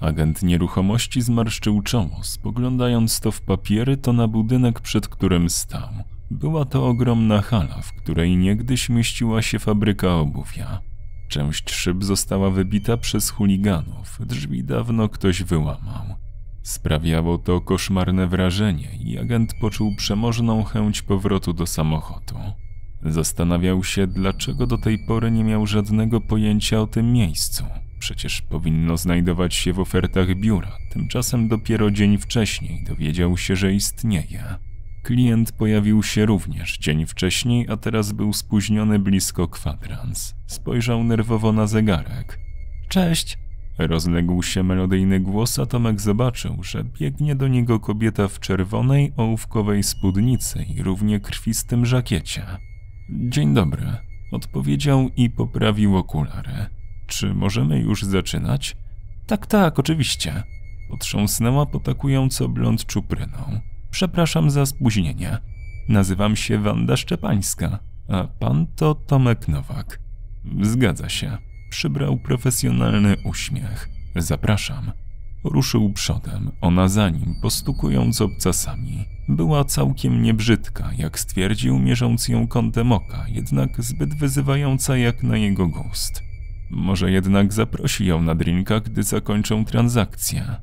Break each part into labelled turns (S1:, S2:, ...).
S1: Agent nieruchomości zmarszczył czoło, spoglądając to w papiery, to na budynek, przed którym stał. Była to ogromna hala, w której niegdyś mieściła się fabryka obuwia. Część szyb została wybita przez chuliganów, drzwi dawno ktoś wyłamał. Sprawiało to koszmarne wrażenie i agent poczuł przemożną chęć powrotu do samochodu. Zastanawiał się, dlaczego do tej pory nie miał żadnego pojęcia o tym miejscu. Przecież powinno znajdować się w ofertach biura. Tymczasem dopiero dzień wcześniej dowiedział się, że istnieje. Klient pojawił się również dzień wcześniej, a teraz był spóźniony blisko kwadrans. Spojrzał nerwowo na zegarek. Cześć! Rozległ się melodyjny głos, a Tomek zobaczył, że biegnie do niego kobieta w czerwonej, ołówkowej spódnicy i równie krwistym żakiecie. Dzień dobry, odpowiedział i poprawił okulary. Czy możemy już zaczynać? Tak, tak, oczywiście. Potrząsnęła potakująco blond czupryną. Przepraszam za spóźnienie. Nazywam się Wanda Szczepańska, a pan to Tomek Nowak. Zgadza się. Przybrał profesjonalny uśmiech. Zapraszam. Ruszył przodem, ona za nim, postukując obcasami. Była całkiem niebrzydka, jak stwierdził, mierząc ją kątem oka, jednak zbyt wyzywająca jak na jego gust. Może jednak zaprosi ją na drinka, gdy zakończą transakcję.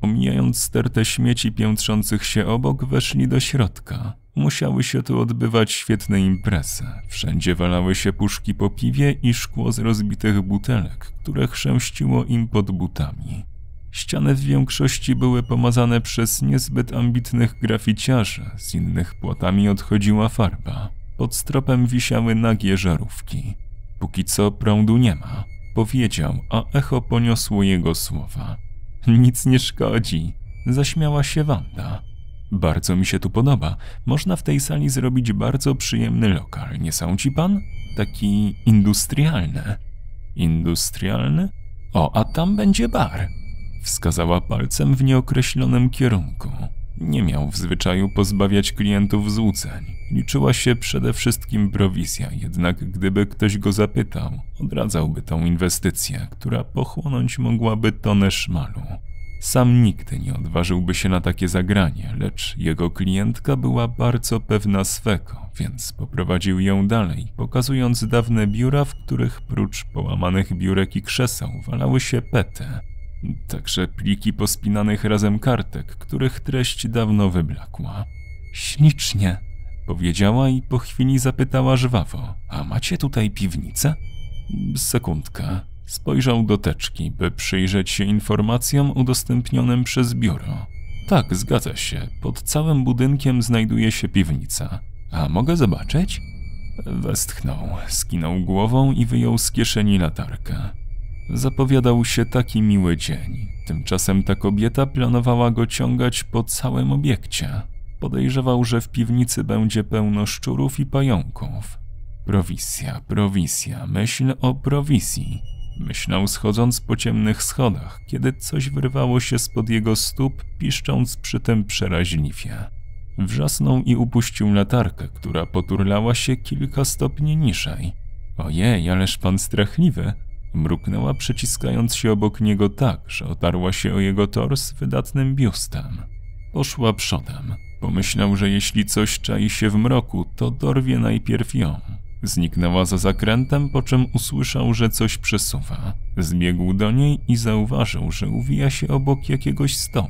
S1: Omijając stertę śmieci piętrzących się obok, weszli do środka. Musiały się tu odbywać świetne imprezy. Wszędzie walały się puszki po piwie i szkło z rozbitych butelek, które chrzęściło im pod butami. Ściany w większości były pomazane przez niezbyt ambitnych graficiarzy, z innych płotami odchodziła farba. Pod stropem wisiały nagie żarówki. Póki co prądu nie ma, powiedział, a echo poniosło jego słowa. Nic nie szkodzi, zaśmiała się Wanda. Bardzo mi się tu podoba. Można w tej sali zrobić bardzo przyjemny lokal, nie sądzi pan? Taki industrialny. Industrialny? O, a tam będzie bar. Wskazała palcem w nieokreślonym kierunku. Nie miał w zwyczaju pozbawiać klientów złudzeń. Liczyła się przede wszystkim prowizja, jednak gdyby ktoś go zapytał, odradzałby tą inwestycję, która pochłonąć mogłaby tonę szmalu. Sam nigdy nie odważyłby się na takie zagranie, lecz jego klientka była bardzo pewna swego, więc poprowadził ją dalej, pokazując dawne biura, w których prócz połamanych biurek i krzeseł walały się pety. Także pliki pospinanych razem kartek, których treść dawno wyblakła. Ślicznie, powiedziała i po chwili zapytała żwawo: A macie tutaj piwnicę? Sekundkę. Spojrzał do teczki, by przyjrzeć się informacjom udostępnionym przez biuro. Tak, zgadza się. Pod całym budynkiem znajduje się piwnica. A mogę zobaczyć? Westchnął, skinął głową i wyjął z kieszeni latarkę. Zapowiadał się taki miły dzień. Tymczasem ta kobieta planowała go ciągać po całym obiekcie. Podejrzewał, że w piwnicy będzie pełno szczurów i pająków. Prowizja, prowizja, myśl o prowizji. Myślał schodząc po ciemnych schodach, kiedy coś wyrwało się spod jego stóp, piszcząc przy tym przeraźliwie. Wrzasnął i upuścił latarkę, która poturlała się kilka stopni niżej. Ojej, ależ pan strachliwy! Mruknęła, przyciskając się obok niego tak, że otarła się o jego tors wydatnym biustem. Poszła przodem. Pomyślał, że jeśli coś czai się w mroku, to dorwie najpierw ją. Zniknęła za zakrętem, po czym usłyszał, że coś przesuwa. Zbiegł do niej i zauważył, że uwija się obok jakiegoś stołu.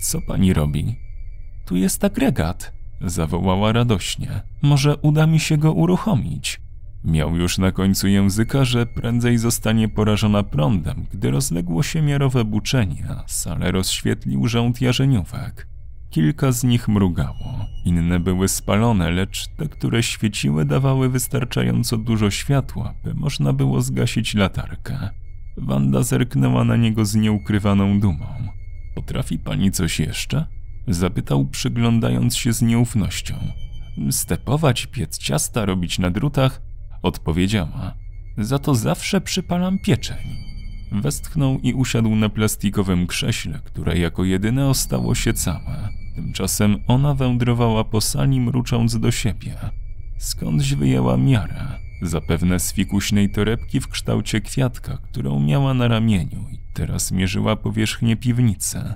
S1: Co pani robi? Tu jest agregat, zawołała radośnie. Może uda mi się go uruchomić. Miał już na końcu języka, że prędzej zostanie porażona prądem, gdy rozległo się miarowe buczenie, a rozświetlił rząd jarzeniówek. Kilka z nich mrugało, inne były spalone, lecz te, które świeciły, dawały wystarczająco dużo światła, by można było zgasić latarkę. Wanda zerknęła na niego z nieukrywaną dumą. Potrafi pani coś jeszcze? Zapytał, przyglądając się z nieufnością. Stepować, piec ciasta, robić na drutach? Odpowiedziała. Za to zawsze przypalam pieczeń. Westchnął i usiadł na plastikowym krześle, które jako jedyne ostało się całe. Tymczasem ona wędrowała po sali, mrucząc do siebie. Skądś wyjęła miarę. Zapewne z fikuśnej torebki w kształcie kwiatka, którą miała na ramieniu i teraz mierzyła powierzchnię piwnicy.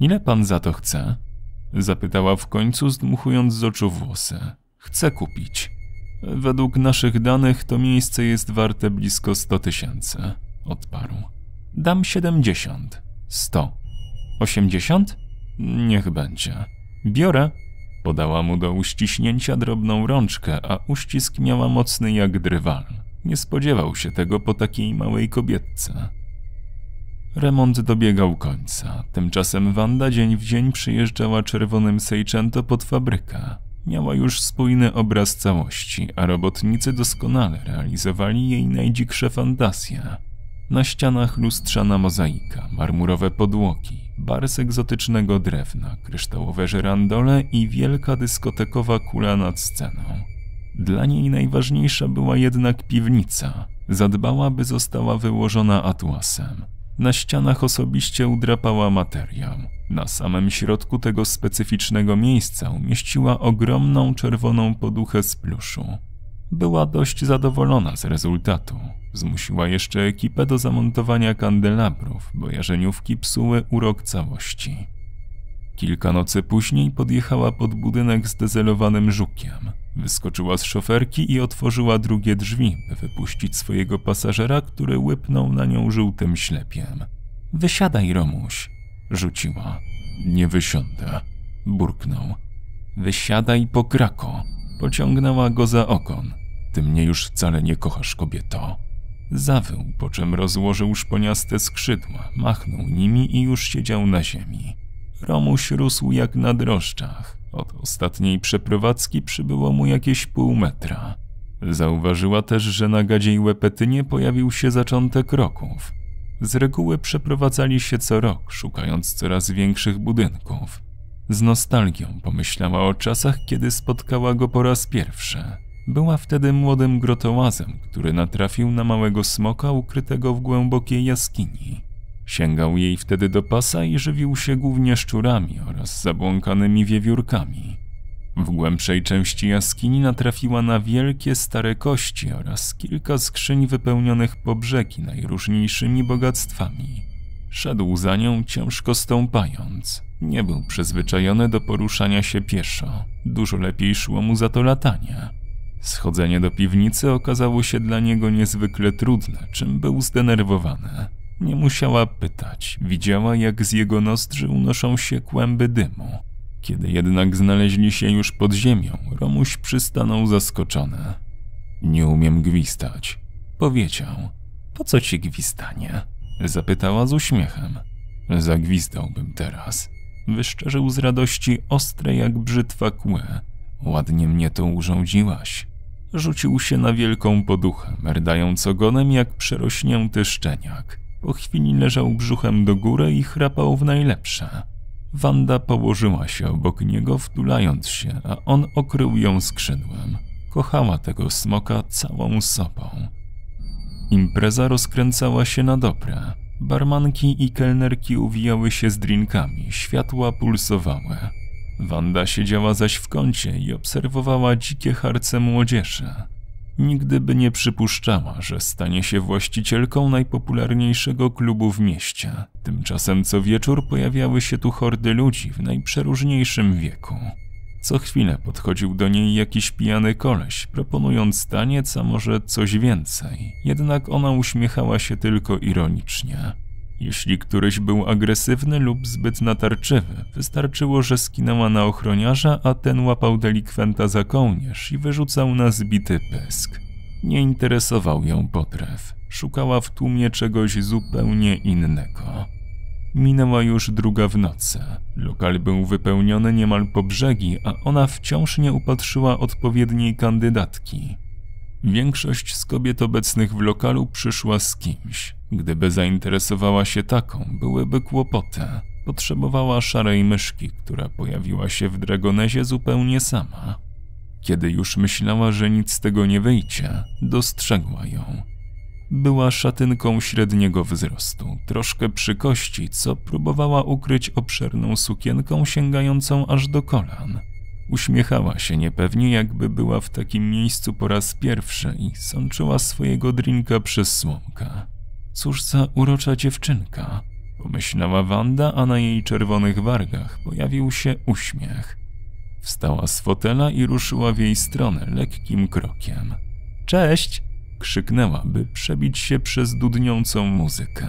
S1: Ile pan za to chce? Zapytała w końcu, zdmuchując z oczu włosy. Chcę kupić. Według naszych danych to miejsce jest warte blisko 100 tysięcy, odparł. Dam 70. 100. 80? Niech będzie. Biorę. Podała mu do uściśnięcia drobną rączkę, a uścisk miała mocny jak drwal. Nie spodziewał się tego po takiej małej kobietce. Remont dobiegał końca. Tymczasem Wanda dzień w dzień przyjeżdżała czerwonym Seicento pod fabrykę. Miała już spójny obraz całości, a robotnicy doskonale realizowali jej najdziksze fantazje. Na ścianach lustrzana mozaika, marmurowe podłogi, bar z egzotycznego drewna, kryształowe żerandole i wielka dyskotekowa kula nad sceną. Dla niej najważniejsza była jednak piwnica. Zadbała, by została wyłożona atłasem. Na ścianach osobiście udrapała materiał. Na samym środku tego specyficznego miejsca umieściła ogromną czerwoną poduchę z pluszu. Była dość zadowolona z rezultatu. Zmusiła jeszcze ekipę do zamontowania kandelabrów, bo jarzeniówki psuły urok całości. Kilka nocy później podjechała pod budynek z dezelowanym żukiem. Wyskoczyła z szoferki i otworzyła drugie drzwi, by wypuścić swojego pasażera, który łypnął na nią żółtym ślepiem. Wysiadaj, Romuś, rzuciła. Nie wysiądę, burknął. Wysiadaj po krako. Pociągnęła go za okon. Ty mnie już wcale nie kochasz, kobieto. Zawył, po czym rozłożył szponiaste skrzydła, machnął nimi i już siedział na ziemi. Romuś rósł jak na drożdżach. Od ostatniej przeprowadzki przybyło mu jakieś pół metra. Zauważyła też, że na gadziej łepetynie pojawił się zaczątek kroków. Z reguły przeprowadzali się co rok, szukając coraz większych budynków. Z nostalgią pomyślała o czasach, kiedy spotkała go po raz pierwszy. Była wtedy młodym grotołazem, który natrafił na małego smoka ukrytego w głębokiej jaskini. Sięgał jej wtedy do pasa i żywił się głównie szczurami oraz zabłąkanymi wiewiórkami. W głębszej części jaskini natrafiła na wielkie stare kości oraz kilka skrzyń wypełnionych po brzegi najróżniejszymi bogactwami. Szedł za nią ciężko stąpając. Nie był przyzwyczajony do poruszania się pieszo. Dużo lepiej szło mu za to latanie. Schodzenie do piwnicy okazało się dla niego niezwykle trudne, czym był zdenerwowany. Nie musiała pytać, widziała jak z jego nozdrzy unoszą się kłęby dymu. Kiedy jednak znaleźli się już pod ziemią, Romuś przystanął zaskoczony. Nie umiem gwistać, powiedział. Po co ci gwistanie? Zapytała z uśmiechem. Zagwizdałbym teraz. Wyszczerzył z radości ostre jak brzytwa kły. Ładnie mnie to urządziłaś. Rzucił się na wielką poduchę, merdając ogonem jak przerośnięty szczeniak. Po chwili leżał brzuchem do góry i chrapał w najlepsze. Wanda położyła się obok niego, wtulając się, a on okrył ją skrzydłem. Kochała tego smoka całą sobą. Impreza rozkręcała się na dobre. Barmanki i kelnerki uwijały się z drinkami, światła pulsowały. Wanda siedziała zaś w kącie i obserwowała dzikie harce młodzieży. Nigdy by nie przypuszczała, że stanie się właścicielką najpopularniejszego klubu w mieście. Tymczasem co wieczór pojawiały się tu hordy ludzi w najprzeróżniejszym wieku. Co chwilę podchodził do niej jakiś pijany koleś, proponując taniec, a może coś więcej. Jednak ona uśmiechała się tylko ironicznie. Jeśli któryś był agresywny lub zbyt natarczywy, wystarczyło, że skinęła na ochroniarza, a ten łapał delikwenta za kołnierz i wyrzucał na zbity pysk. Nie interesował ją potrew. Szukała w tłumie czegoś zupełnie innego. Minęła już druga w nocy. Lokal był wypełniony niemal po brzegi, a ona wciąż nie upatrzyła odpowiedniej kandydatki. Większość z kobiet obecnych w lokalu przyszła z kimś. Gdyby zainteresowała się taką, byłyby kłopoty. Potrzebowała szarej myszki, która pojawiła się w Dragonezie zupełnie sama. Kiedy już myślała, że nic z tego nie wyjdzie, dostrzegła ją. Była szatynką średniego wzrostu, troszkę przy kości, co próbowała ukryć obszerną sukienką sięgającą aż do kolan. Uśmiechała się niepewnie, jakby była w takim miejscu po raz pierwszy i sączyła swojego drinka przez słomkę. Cóż za urocza dziewczynka, pomyślała Wanda, a na jej czerwonych wargach pojawił się uśmiech. Wstała z fotela i ruszyła w jej stronę lekkim krokiem. Cześć! krzyknęła, by przebić się przez dudniącą muzykę.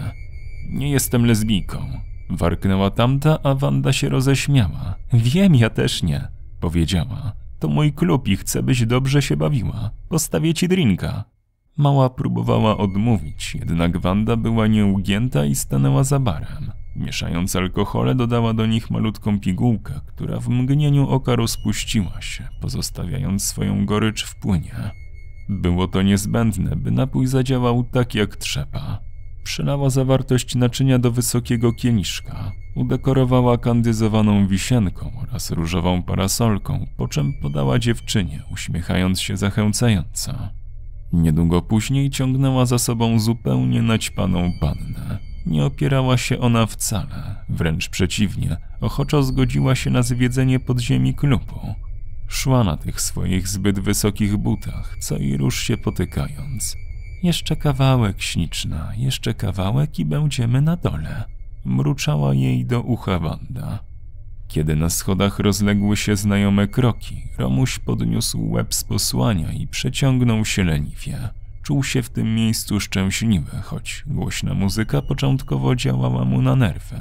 S1: Nie jestem lesbijką, warknęła tamta, a Wanda się roześmiała. Wiem, ja też nie, powiedziała. To mój klub i chcę, byś dobrze się bawiła. Postawię ci drinka. Mała próbowała odmówić, jednak Wanda była nieugięta i stanęła za barem. Mieszając alkohole, dodała do nich malutką pigułkę, która w mgnieniu oka rozpuściła się, pozostawiając swoją gorycz w płynie. Było to niezbędne, by napój zadziałał tak jak trzeba. Przelała zawartość naczynia do wysokiego kieliszka, udekorowała kandyzowaną wisienką oraz różową parasolką, po czym podała dziewczynie, uśmiechając się zachęcająco. Niedługo później ciągnęła za sobą zupełnie naćpaną pannę. Nie opierała się ona wcale, wręcz przeciwnie, ochoczo zgodziła się na zwiedzenie podziemi klubu. Szła na tych swoich zbyt wysokich butach, co i rusz się potykając. Jeszcze kawałek, śliczna, jeszcze kawałek i będziemy na dole. Mruczała jej do ucha Wanda. Kiedy na schodach rozległy się znajome kroki, Romuś podniósł łeb z posłania i przeciągnął się leniwie. Czuł się w tym miejscu szczęśliwy, choć głośna muzyka początkowo działała mu na nerwy.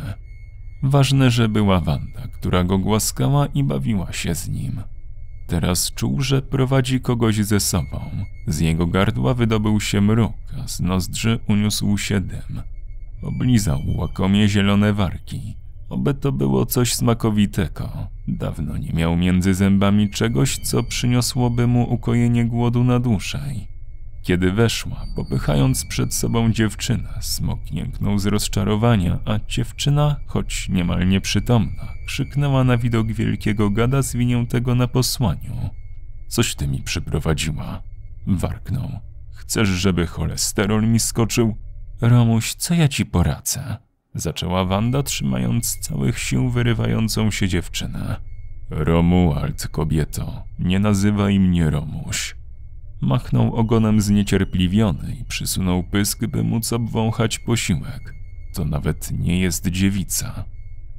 S1: Ważne, że była Wanda, która go głaskała i bawiła się z nim. Teraz czuł, że prowadzi kogoś ze sobą. Z jego gardła wydobył się mruk, a z nozdrzy uniósł się dym. Oblizał łakomie zielone warki. Oby to było coś smakowitego. Dawno nie miał między zębami czegoś, co przyniosłoby mu ukojenie głodu na dłużej. Kiedy weszła, popychając przed sobą dziewczynę, smok jęknął z rozczarowania, a dziewczyna, choć niemal nieprzytomna, krzyknęła na widok wielkiego gada zwiniętego na posłaniu. Coś ty mi przyprowadziła. Warknął. Chcesz, żeby cholesterol mi skoczył? Romuś, co ja ci poradzę? Zaczęła Wanda, trzymając z całych sił wyrywającą się dziewczynę. Romuald, kobieto, nie nazywaj mnie Romuś. Machnął ogonem zniecierpliwiony i przysunął pysk, by móc obwąchać posiłek. To nawet nie jest dziewica.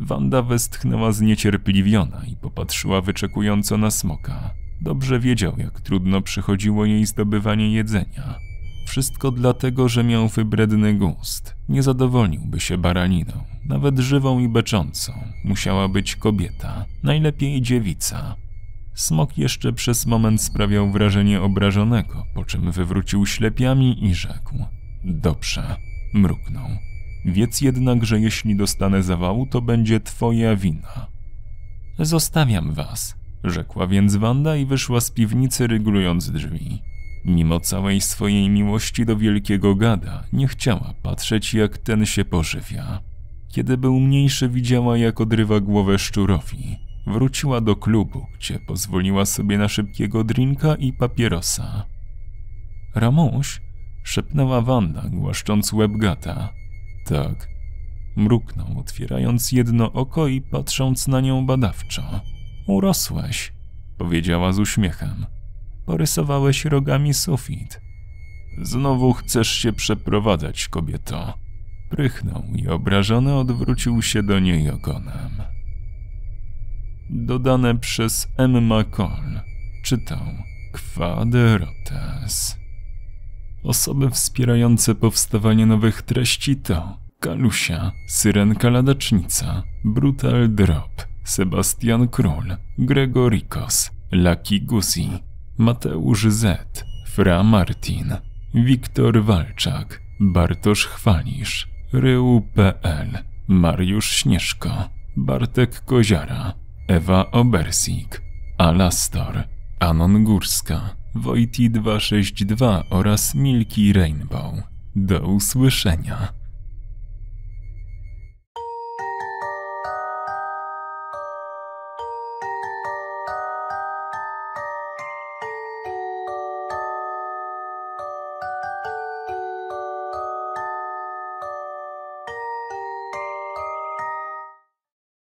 S1: Wanda westchnęła zniecierpliwiona i popatrzyła wyczekująco na smoka. Dobrze wiedział, jak trudno przychodziło jej zdobywanie jedzenia. Wszystko dlatego, że miał wybredny gust. Nie zadowolniłby się baraniną, nawet żywą i beczącą. Musiała być kobieta, najlepiej dziewica. Smok jeszcze przez moment sprawiał wrażenie obrażonego, po czym wywrócił ślepiami i rzekł: Dobrze, mruknął. Wiedz jednak, że jeśli dostanę zawału, to będzie twoja wina. Zostawiam was, rzekła więc Wanda i wyszła z piwnicy, rygulując drzwi. Mimo całej swojej miłości do wielkiego gada, nie chciała patrzeć, jak ten się pożywia. Kiedy był mniejszy, widziała, jak odrywa głowę szczurowi. Wróciła do klubu, gdzie pozwoliła sobie na szybkiego drinka i papierosa. Ramuś? szepnęła Wanda, głaszcząc łeb gata. Tak. Mruknął, otwierając jedno oko i patrząc na nią badawczo. Urosłeś, powiedziała z uśmiechem. Porysowałeś rogami sufit. Znowu chcesz się przeprowadzać, kobieto. Prychnął i obrażony odwrócił się do niej ogonem. Dodane przez Emma Cole. Czytał Quaderotes. Osoby wspierające powstawanie nowych treści to Kalusia, Syrenka Ladacznica, Brutal Drop, Sebastian Król, Gregorikos, Lucky Gusi, Mateusz Z, Fra Martin, Wiktor Walczak, Bartosz Chwalisz, Rył.pl, Mariusz Śnieżko, Bartek Koziara, Ewa Obersik, Alastor, Anon Górska, Wojti 262 oraz Milki Rainbow. Do usłyszenia.